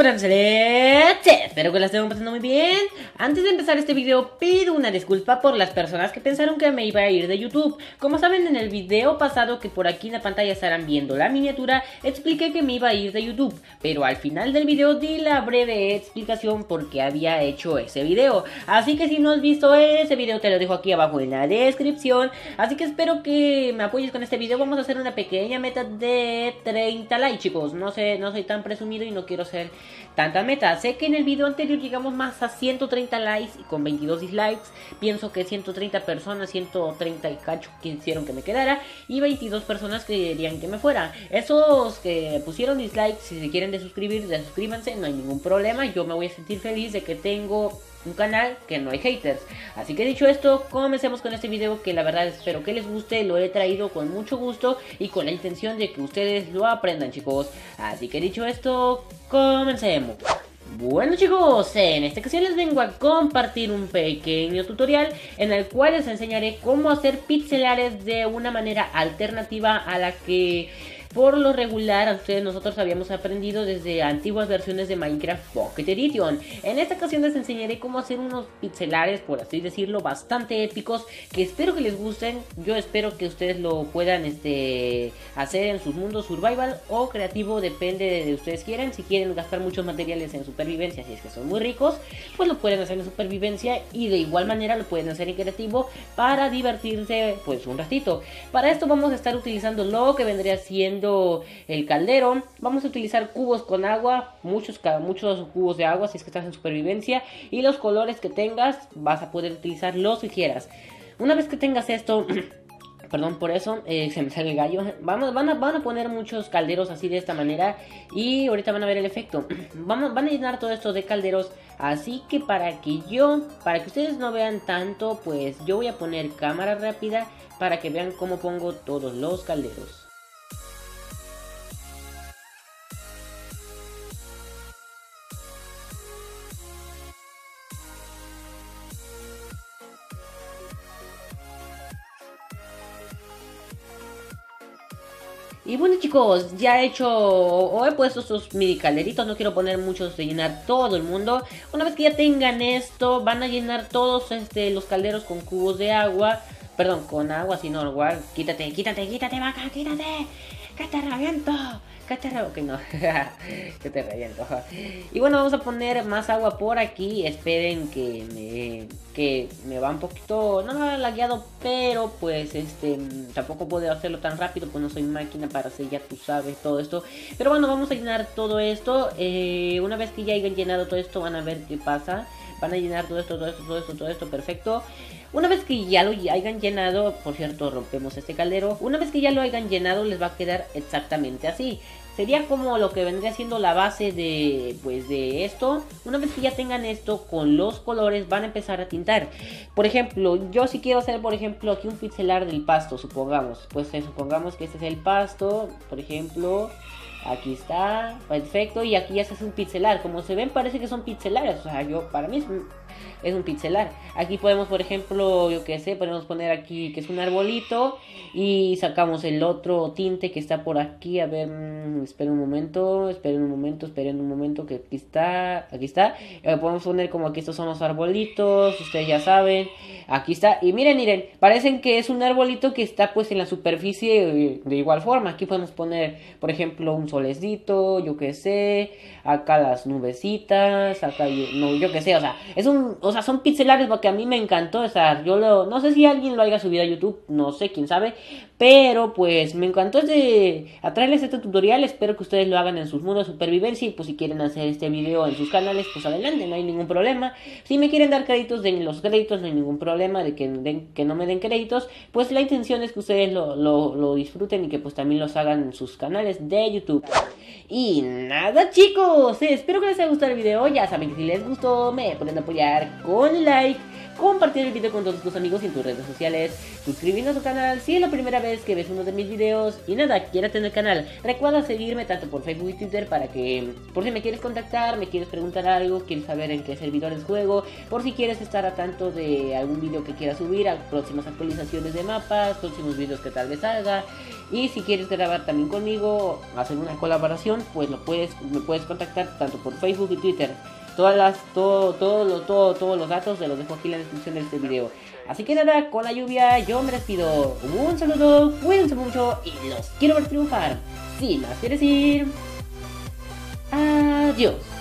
Espero que la estén pasando muy bien. Antes de empezar este video pido una disculpa por las personas que pensaron que me iba a ir de YouTube. Como saben en el video pasado que por aquí en la pantalla estarán viendo la miniatura, expliqué que me iba a ir de YouTube. Pero al final del video di la breve explicación por qué había hecho ese video. Así que si no has visto ese video te lo dejo aquí abajo en la descripción. Así que espero que me apoyes con este video. Vamos a hacer una pequeña meta de 30 likes chicos. No sé, no soy tan presumido y no quiero ser tanta meta. Sé que en el video anterior llegamos más a 130 likes y con 22 dislikes. Pienso que 130 personas, 130 y cacho quisieron que me quedara y 22 personas querían que me fuera. Esos que pusieron dislikes, si se quieren desuscribir, desuscríbanse, no hay ningún problema. Yo me voy a sentir feliz de que tengo un canal que no hay haters. Así que dicho esto, comencemos con este video que la verdad espero que les guste, lo he traído con mucho gusto y con la intención de que ustedes lo aprendan chicos. Así que dicho esto, comencemos. Bueno chicos, en esta ocasión les vengo a compartir un pequeño tutorial en el cual les enseñaré cómo hacer pixelares de una manera alternativa a la que por lo regular, ustedes nosotros habíamos aprendido desde antiguas versiones de Minecraft Pocket Edition. En esta ocasión les enseñaré cómo hacer unos pixelares, por así decirlo, bastante épicos, que espero que les gusten. Yo espero que ustedes lo puedan este, hacer en sus mundos survival o creativo, depende de, ustedes quieran. Si quieren gastar muchos materiales en supervivencia, si es que son muy ricos, pues lo pueden hacer en supervivencia y de igual manera lo pueden hacer en creativo para divertirse pues un ratito. Para esto vamos a estar utilizando lo que vendría siendo el caldero. Vamos a utilizar cubos con agua, muchos, muchos cubos de agua si es que estás en supervivencia. Y los colores que tengas vas a poder utilizar los que quieras. Una vez que tengas esto... perdón por eso, eh, se me sale el gallo. Vamos, van, a, van a poner muchos calderos así de esta manera. Y ahorita van a ver el efecto. Vamos, van a llenar todo esto de calderos. Así que para que yo, para que ustedes no vean tanto, pues yo voy a poner cámara rápida para que vean cómo pongo todos los calderos. Y bueno chicos, ya he hecho o he puesto estos mini calderitos, no quiero poner muchos de llenar todo el mundo. Una vez que ya tengan esto, van a llenar todos este, los calderos con cubos de agua. Perdón, con agua, si no, igual, quítate, quítate, quítate vaca, quítate, que reviento reviento, ok no, que te reviento. Y bueno, vamos a poner más agua por aquí, esperen que me, que me va un poquito, no me va lagueado, pero pues este, tampoco puedo hacerlo tan rápido, pues no soy máquina para hacer, ya tú sabes, todo esto. Pero bueno, vamos a llenar todo esto, eh, una vez que ya hayan llenado todo esto, van a ver qué pasa. Van a llenar todo esto, todo esto, todo esto, todo esto, perfecto. Una vez que ya lo hayan llenado, por cierto, rompemos este caldero. Una vez que ya lo hayan llenado, les va a quedar exactamente así. Sería como lo que vendría siendo la base de, pues, de esto. Una vez que ya tengan esto con los colores, van a empezar a tintar. Por ejemplo, yo si quiero hacer, por ejemplo, aquí un pixelar del pasto, supongamos. Pues eh, supongamos que este es el pasto, por ejemplo. Aquí está, perfecto, y aquí ya se hace un pixelar. Como se ven, parece que son pixelares. O sea, yo, para mí es, un pixelar. Aquí podemos, por ejemplo, yo que sé, podemos poner aquí que es un arbolito. Y sacamos el otro tinte que está por aquí. A ver, mm, esperen un momento, esperen un momento, esperen un momento, que aquí está, aquí está. Eh, podemos poner como aquí estos son los arbolitos, ustedes ya saben. Aquí está, y miren, miren, parecen que es un arbolito que está pues en la superficie de igual forma. Aquí podemos poner, por ejemplo, un solecito, yo que sé, acá las nubecitas, acá yo, no, yo que sé, o sea, es un, o sea, son pixelares porque a mí me encantó, o sea, yo lo, no sé si alguien lo haya subido a YouTube, no sé, quién sabe, pero pues me encantó este, a traerles este tutorial, espero que ustedes lo hagan en sus mundos de supervivencia y pues si quieren hacer este video en sus canales, pues adelante, no hay ningún problema, si me quieren dar créditos, den los créditos, no hay ningún problema de que, den, que no me den créditos, pues la intención es que ustedes lo, lo, lo disfruten y que pues también los hagan en sus canales de YouTube. Y nada chicos, espero que les haya gustado el video, ya saben que si les gustó me pueden apoyar con like, compartir el video con todos tus amigos y en tus redes sociales, suscribirnos a su canal si es la primera vez que ves uno de mis videos y nada, quédate en el canal. Recuerda seguirme tanto por Facebook y Twitter para que, por si me quieres contactar, me quieres preguntar algo, quieres saber en qué servidores juego, por si quieres estar a tanto de algún video que quiera subir, a próximas actualizaciones de mapas, próximos videos que tal vez haga. Y si quieres grabar también conmigo, hacer una colaboración, pues lo puedes, me puedes contactar tanto por Facebook y Twitter. todas las, todo, todo, todo, todos los datos se los dejo aquí en la descripción de este video. Así que nada, con la lluvia yo me despido. Un saludo, cuídense mucho y los quiero ver triunfar. Sin más que decir, adiós.